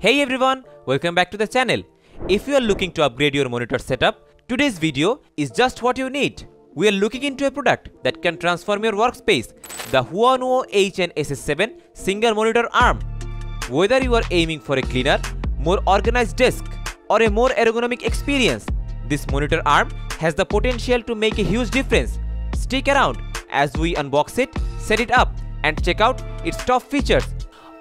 Hey everyone, welcome back to the channel. If you are looking to upgrade your monitor setup, today's video is just what you need. We are looking into a product that can transform your workspace, the Huanuo HN-SS7 single monitor arm. Whether you are aiming for a cleaner, more organized desk, or a more ergonomic experience, this monitor arm has the potential to make a huge difference. Stick around as we unbox it, set it up, and check out its top features.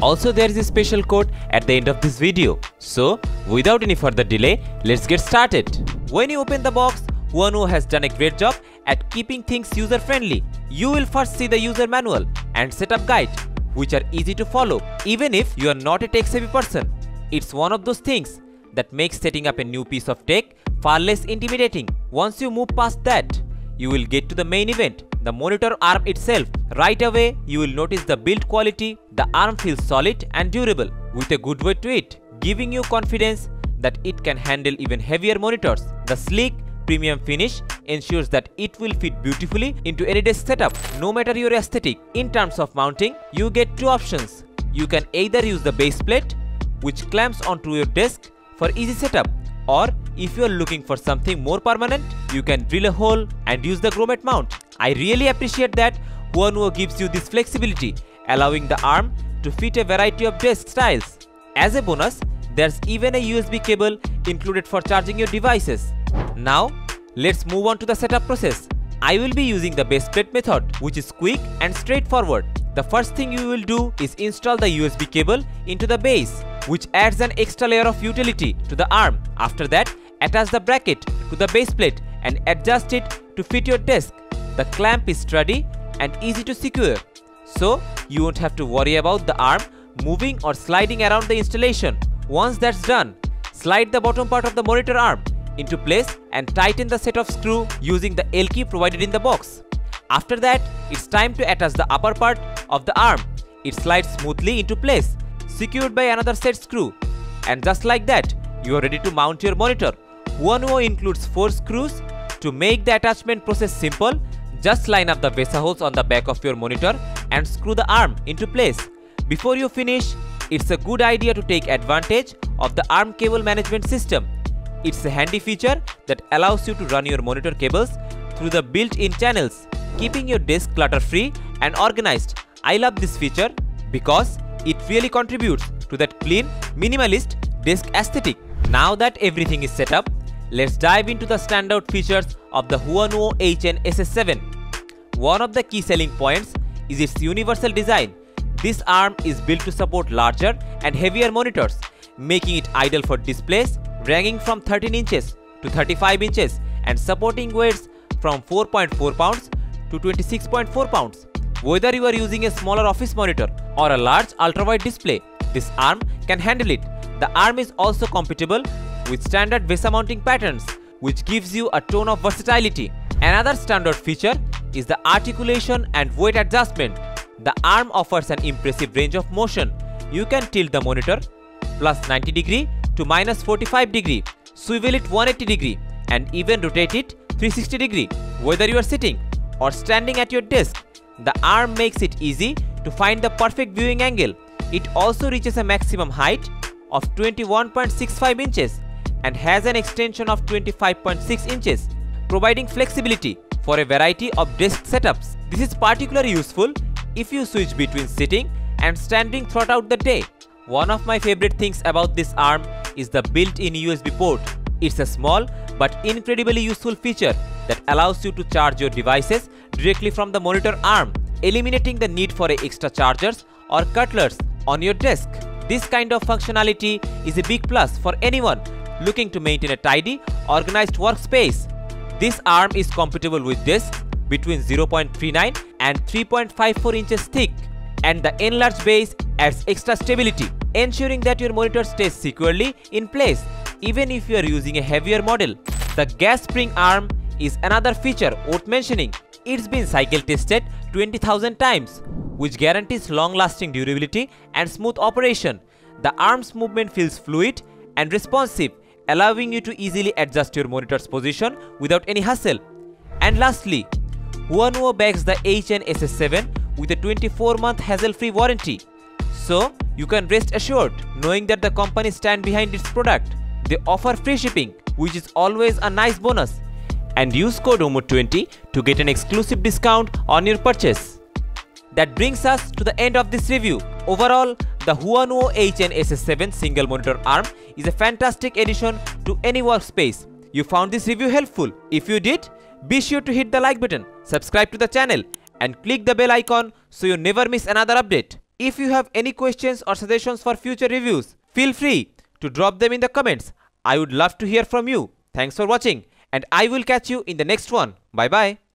Also, there is a special code at the end of this video. So, without any further delay, let's get started. When you open the box, Huanuo has done a great job at keeping things user-friendly. You will first see the user manual and setup guide, which are easy to follow, even if you are not a tech-savvy person. It's one of those things that makes setting up a new piece of tech far less intimidating. Once you move past that, you will get to the main event, the monitor arm itself. Right away, you will notice the build quality. The arm feels solid and durable with a good weight to it, giving you confidence that it can handle even heavier monitors. The sleek, premium finish ensures that it will fit beautifully into any desk setup, no matter your aesthetic. In terms of mounting, you get two options. You can either use the base plate, which clamps onto your desk for easy setup, or if you are looking for something more permanent, you can drill a hole and use the grommet mount. I really appreciate that Huanuo gives you this flexibility, allowing the arm to fit a variety of desk styles. As a bonus, there's even a USB cable included for charging your devices. Now, let's move on to the setup process. I will be using the base plate method, which is quick and straightforward. The first thing you will do is install the USB cable into the base, which adds an extra layer of utility to the arm. After that, attach the bracket to the base plate and adjust it to fit your desk. The clamp is sturdy and easy to secure, so you won't have to worry about the arm moving or sliding around the installation. Once that's done, slide the bottom part of the monitor arm into place and tighten the set of screw using the L key provided in the box. After that, it's time to attach the upper part of the arm. It slides smoothly into place, secured by another set screw. And just like that, you are ready to mount your monitor. Huanuo includes 4 screws. To make the attachment process simple, just line up the VESA holes on the back of your monitor and screw the arm into place. Before you finish, it's a good idea to take advantage of the ARM cable management system. It's a handy feature that allows you to run your monitor cables through the built-in channels, keeping your desk clutter-free and organized. I love this feature because it really contributes to that clean, minimalist desk aesthetic. Now that everything is set up, let's dive into the standout features of the Huanuo HN SS7. One of the key selling points is its universal design. This arm is built to support larger and heavier monitors, making it ideal for displays ranging from 13 inches to 35 inches and supporting weights from 4.4 pounds to 26.4 pounds. Whether you are using a smaller office monitor or a large ultrawide display, this arm can handle it. The arm is also compatible with standard VESA mounting patterns, which gives you a tone of versatility. Another standard feature is the articulation and weight adjustment. The arm offers an impressive range of motion. You can tilt the monitor plus 90 degree to minus 45 degree, swivel it 180 degree, and even rotate it 360 degree. Whether you are sitting or standing at your desk, the arm makes it easy to find the perfect viewing angle. It also reaches a maximum height of 21.65 inches and has an extension of 25.6 inches, providing flexibility for a variety of desk setups. This is particularly useful if you switch between sitting and standing throughout the day. One of my favorite things about this arm is the built-in USB port. It's a small but incredibly useful feature that allows you to charge your devices directly from the monitor arm, eliminating the need for extra chargers or couplers on your desk. This kind of functionality is a big plus for anyone looking to maintain a tidy, organized workspace. This arm is compatible with desks between 0.39 and 3.54 inches thick and the enlarged base adds extra stability, ensuring that your monitor stays securely in place even if you are using a heavier model. The gas spring arm is another feature worth mentioning. It's been cycle tested 20,000 times, which guarantees long-lasting durability and smooth operation. The arm's movement feels fluid and responsive, allowing you to easily adjust your monitor's position without any hassle. And lastly, Huanuo backs the HN SS7 with a 24-month hassle-free warranty. So, you can rest assured knowing that the company stand behind its product. They offer free shipping, which is always a nice bonus. And use code OMOR20 to get an exclusive discount on your purchase. That brings us to the end of this review. Overall, the Huanuo HN SS7 single monitor arm is a fantastic addition to any workspace. You found this review helpful? If you did, be sure to hit the like button, subscribe to the channel and click the bell icon so you never miss another update. If you have any questions or suggestions for future reviews, feel free to drop them in the comments. I would love to hear from you. Thanks for watching and I will catch you in the next one. Bye bye.